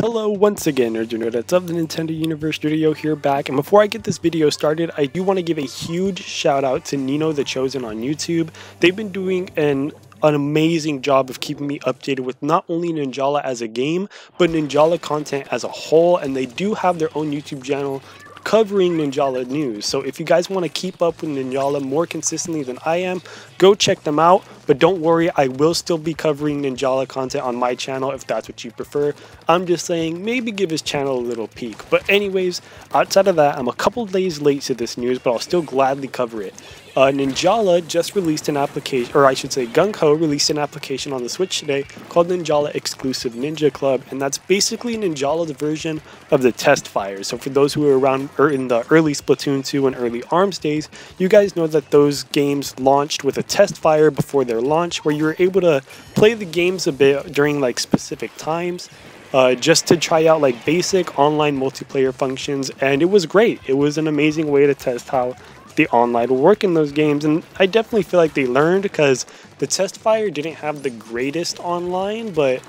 Hello once again, Nerds of the Nintendo Universe Studio here back. And before I get this video started, I do want to give a huge shout out to Nino the Chosen on YouTube. They've been doing an an amazing job of keeping me updated with not only Ninjala as a game, but Ninjala content as a whole. And they do have their own YouTube channel covering Ninjala news. So if you guys want to keep up with Ninjala more consistently than I am, go check them out. But don't worry, I will still be covering Ninjala content on my channel if that's what you prefer. I'm just saying, maybe give his channel a little peek. But anyways, outside of that, I'm a couple days late to this news, but I'll still gladly cover it. Uh, Ninjala just released an application, or I should say GungHo released an application on the Switch today called Ninjala Exclusive Ninja Club, and that's basically Ninjala's version of the test fire. So for those who were around or er, in the early Splatoon 2 and early ARMS days, you guys know that those games launched with a test fire before their launch, where you were able to play the games a bit during like specific times. Uh, just to try out like basic online multiplayer functions and it was great it was an amazing way to test how the online will work in those games. And I definitely feel like they learned because the test fire didn't have the greatest online, but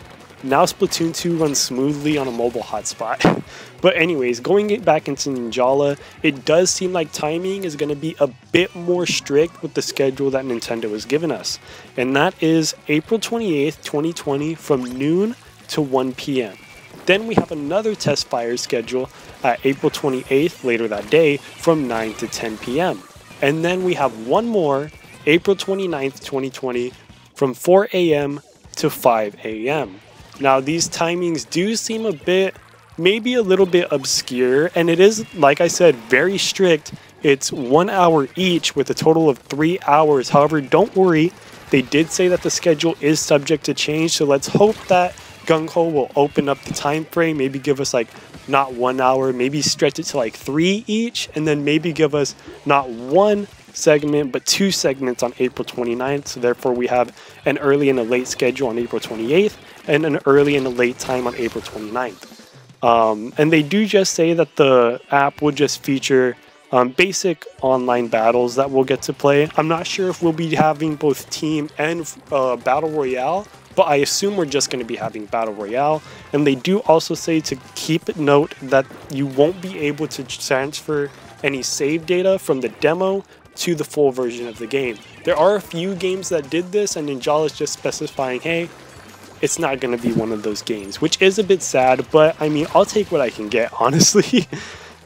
now Splatoon 2 runs smoothly on a mobile hotspot. but anyways, going back into Ninjala, it does seem like timing is going to be a bit more strict with the schedule that Nintendo has given us. And that is April 28th, 2020 from noon to 1 p.m. Then we have another test fire schedule at April 28th, later that day, from 9 to 10 p.m. And then we have one more, April 29th, 2020, from 4 a.m. to 5 a.m. Now, these timings do seem a bit, maybe a little bit obscure, and it is, like I said, very strict. It's one hour each with a total of three hours. However, don't worry, they did say that the schedule is subject to change, so let's hope that GungHo will open up the time frame, maybe give us like not one hour, maybe stretch it to like three each, and then maybe give us not one segment, but two segments on April 29th. So therefore we have an early and a late schedule on April 28th and an early and a late time on April 29th. Um, and they do just say that the app will just feature um, basic online battles that we'll get to play. I'm not sure if we'll be having both team and uh, battle royale, but I assume we're just going to be having Battle Royale. And they do also say to keep note that you won't be able to transfer any save data from the demo to the full version of the game. There are a few games that did this, and Ninjala is just specifying, hey, it's not going to be one of those games, which is a bit sad, but I mean, I'll take what I can get, honestly.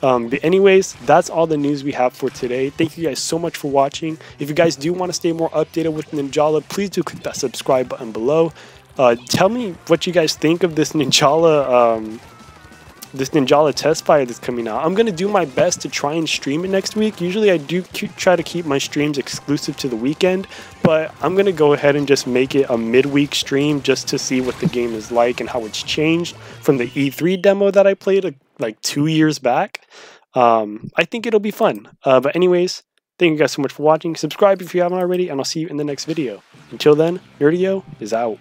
Um, but anyways, that's all the news we have for today. Thank you guys so much for watching. If you guys do want to stay more updated with Ninjala, please do click that subscribe button below. Uh, tell me what you guys think of this Ninjala um, this Ninjala test fire that's coming out. I'm going to do my best to try and stream it next week. Usually I do try to keep my streams exclusive to the weekend, but I'm going to go ahead and just make it a midweek stream just to see what the game is like and how it's changed from the E3 demo that I played like two years back. Um, I think it'll be fun. Uh, but anyways, thank you guys so much for watching. Subscribe if you haven't already, and I'll see you in the next video. Until then, Nerdieo is out.